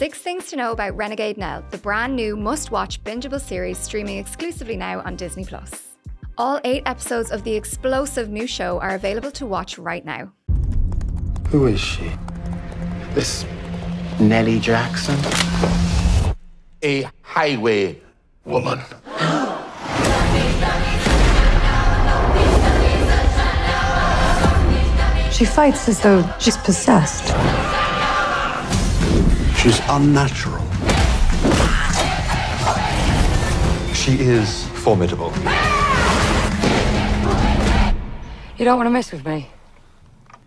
Six things to know about Renegade Nell, the brand new must watch bingeable series streaming exclusively now on Disney Plus. All eight episodes of the explosive new show are available to watch right now. Who is she? This Nellie Jackson? A highway woman. She fights as though she's possessed. She's unnatural. She is formidable. You don't want to mess with me.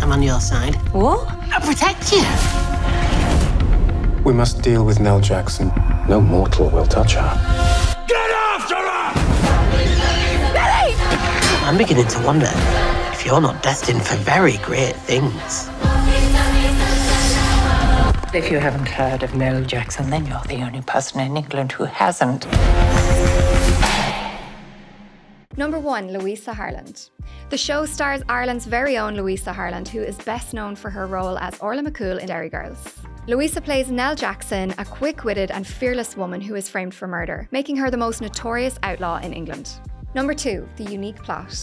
I'm on your side. What? I'll protect you. We must deal with Nell Jackson. No mortal will touch her. Get after her! I'm beginning to wonder if you're not destined for very great things. If you haven't heard of Nell Jackson, then you're the only person in England who hasn't. Number one, Louisa Harland. The show stars Ireland's very own Louisa Harland, who is best known for her role as Orla McCool in Derry Girls. Louisa plays Nell Jackson, a quick witted and fearless woman who is framed for murder, making her the most notorious outlaw in England. Number two, the unique plot.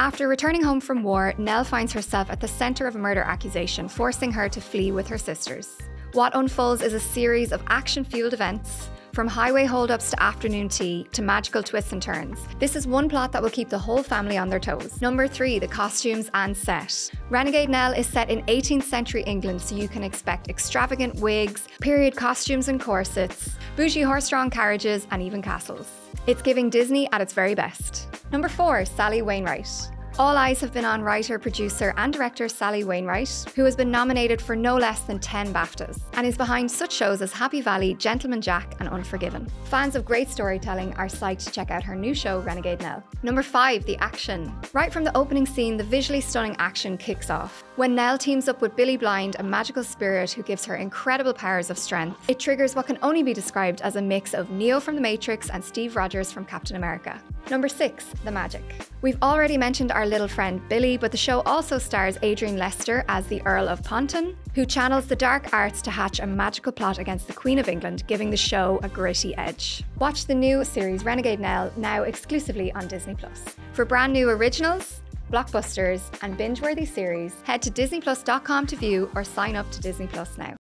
After returning home from war, Nell finds herself at the centre of a murder accusation, forcing her to flee with her sisters. What unfolds is a series of action fueled events. From highway holdups to afternoon tea to magical twists and turns. This is one plot that will keep the whole family on their toes. Number three, the costumes and set. Renegade Nell is set in 18th century England, so you can expect extravagant wigs, period costumes and corsets, bougie horse drawn carriages, and even castles. It's giving Disney at its very best. Number four, Sally Wainwright. All eyes have been on writer, producer, and director Sally Wainwright, who has been nominated for no less than 10 BAFTAs and is behind such shows as Happy Valley, Gentleman Jack, and Unforgiven. Fans of great storytelling are psyched to check out her new show, Renegade Nell. Number 5, the action. Right from the opening scene, the visually stunning action kicks off. When Nell teams up with Billy Blind, a magical spirit who gives her incredible powers of strength, it triggers what can only be described as a mix of Neo from The Matrix and Steve Rogers from Captain America. Number 6, the magic. We've already mentioned our little friend Billy, but the show also stars Adrian Lester as the Earl of Poynton, who channels the dark arts to hatch a magical plot against the Queen of England, giving the show a gritty edge. Watch the new series Renegade Nell now exclusively on Disney Plus. For brand new originals, blockbusters, and binge-worthy series, head to disneyplus.com to view or sign up to Disney Plus now.